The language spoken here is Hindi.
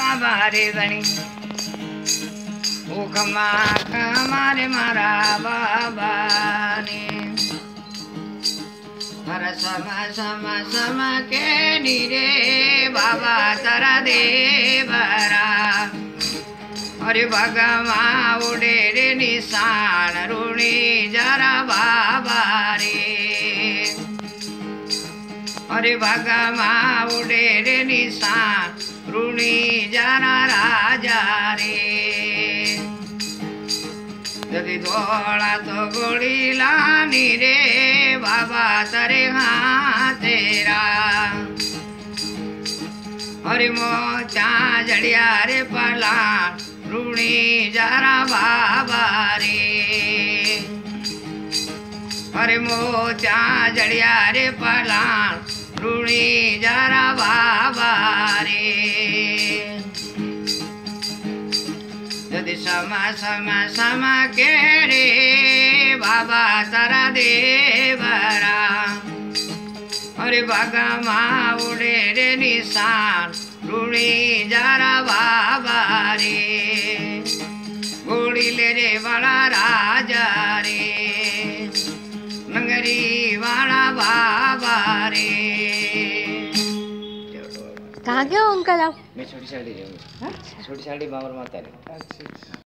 बाबा रे गणी भूखमा कमारे मारा बाबा ने हर सम सम सम के नीरे बाबा तारा देवरा। अरे भगमा उडे रे निशान ऋणी जरा बाबा रे अरे भगमा उडे रे निशान ऋणी जरा राजा रे যদি ধরা তো গড়িলানি রে বাবা তারে হাতেরা হরি মো চা জড়িয়া রে পালা রুণী যারা বাবা अरे मोचा जड़िया रे पला रूणी जरा बाबा रे। समा समा समा के रे, बाबा तारा देवरा। अरे बगमा उड़े रे निशान रूणी जरा बाबा रे। गोड़ी ले रे बड़ा नंगरी वाला बाबा रे। कहाँ गए हो अंकल आप? मैं छोटी साड़ी छोटी साड़ी बाबर माता रे